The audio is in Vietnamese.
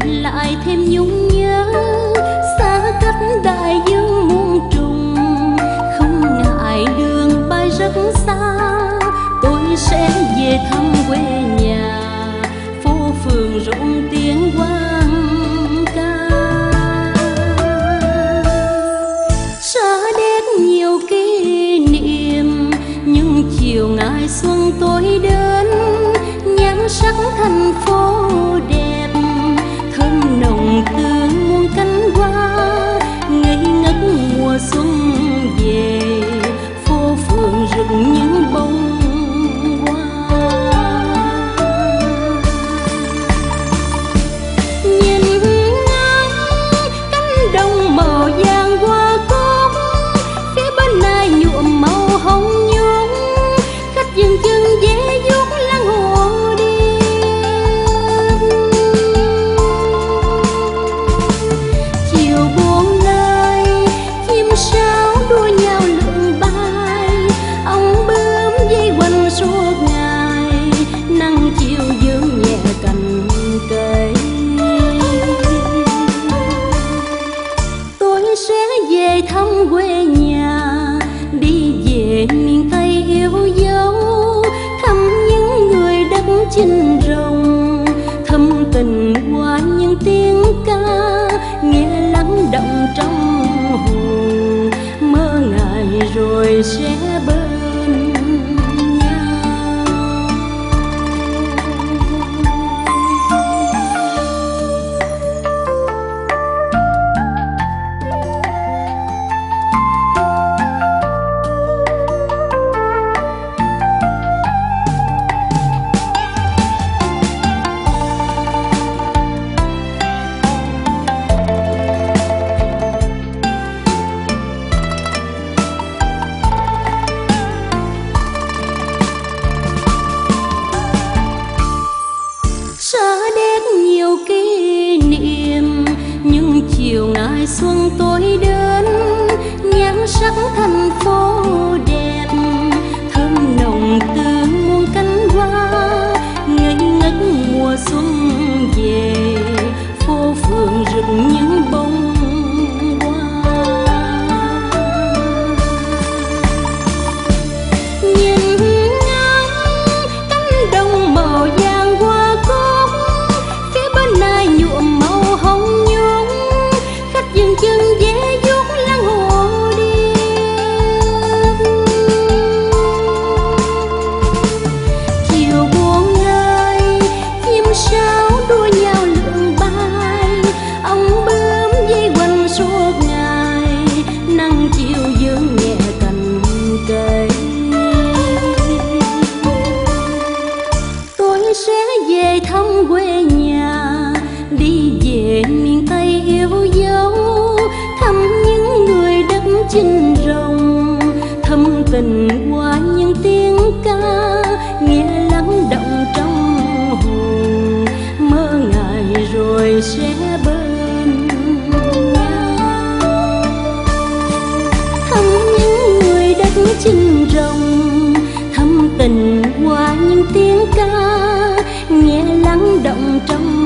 rồi lại thêm nhung nhớ. Xa cách đại dương muôn trùng, không ngại đường bay rất xa. Tôi sẽ về thăm quê nhà, phố phường rộn tiếng quang ca. Xa đẹp nhiều kỷ niệm, nhưng chiều ngày xuân tôi đơn sắc thành phố đẹp chân chinh rồng thâm tình qua những tiếng ca nghe lắng động trong